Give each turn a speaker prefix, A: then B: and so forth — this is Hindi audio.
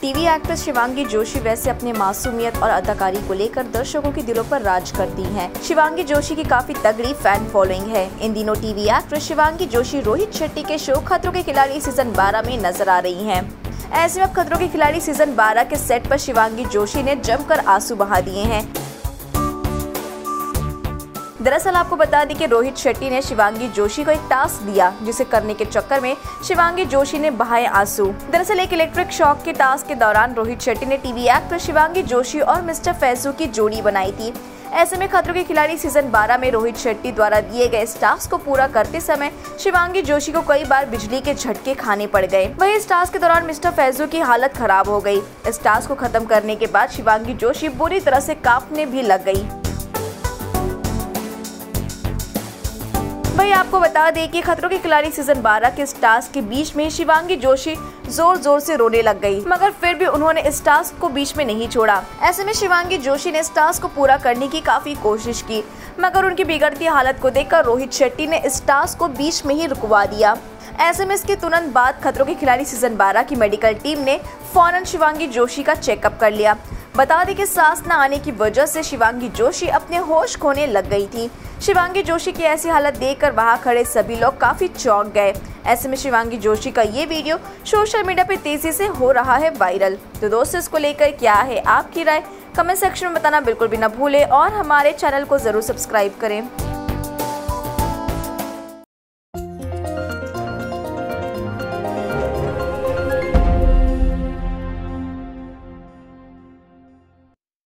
A: टीवी एक्ट्रेस शिवांगी जोशी वैसे अपने मासूमियत और अदाकारी को लेकर दर्शकों के दिलों पर राज करती हैं। शिवांगी जोशी की काफ़ी तगड़ी फ़ैन फॉलोइंग है इन दिनों टीवी एक्ट्रेस शिवांगी जोशी रोहित शेट्टी के शो खतरों के खिलाड़ी सीज़न 12 में नज़र आ रही हैं। ऐसे में अब खतरों के खिलाड़ी सीज़न 12 के सेट पर शिवांगी जोशी ने जमकर आँसू बहा दिए हैं दरअसल आपको बता दें कि रोहित शेट्टी ने शिवांगी जोशी को एक टास्क दिया, जिसे करने के चक्कर में शिवांगी जोशी ने बहाए आँसू। दरअसल एक इलेक्ट्रिक शॉक के टास्क के दौरान रोहित शेट्टी ने TV act actor Shivangi Joshi और मिस्टर फैजू की जोड़ी बनाई थी। ऐसे में खतरों के खिलाड़ी सीज़न 12 में रोहित शेट्टी द्वारा दिए गए इस टास्क को पूरा करते समय शिवांगी जोशी को कई बार बिजली के झटके खाने पड़ गए। वही इस टास्क के दौरान मिस्टर फैजू की हालत खराब हो गई। इस टास्क को खत्म करने के बाद शिवांगी जोशी बुरी तरह से कांपने भी लग गई। आपको बता दें कि खतरों के खिलाड़ी सीज़न 12 के टास्क के बीच में शिवांगी जोशी ज़ोर ज़ोर से रोने लग गई, मगर फिर भी उन्होंने इस टास्क को बीच में नहीं छोड़ा। ऐसे में शिवांगी जोशी ने इस टास्क को पूरा करने की काफ़ी कोशिश की, मगर उनकी बिगड़ती हालत को देखकर रोहित शेट्टी ने इस टास्क को बीच में ही रुकवा दिया। ऐसे में इसके तुरंत बाद खतरों के खिलाड़ी सीज़न 12 की मेडिकल टीम ने फ़ौरन शिवांगी जोशी का चेकअप कर लिया। बता दें कि सांस न आने की वजह से शिवांगी जोशी अपने होश खोने लग गई थी। शिवांगी जोशी की ऐसी हालत देखकर वहाँ खड़े सभी लोग काफ़ी चौंक गए। ऐसे में शिवांगी जोशी का ये वीडियो सोशल मीडिया पर तेज़ी से हो रहा है वायरल। तो दोस्तों, इसको लेकर क्या है आपकी राय? कमेंट सेक्शन में बताना बिल्कुल भी ना भूले और हमारे चैनल को ज़रूर सब्सक्राइब करें।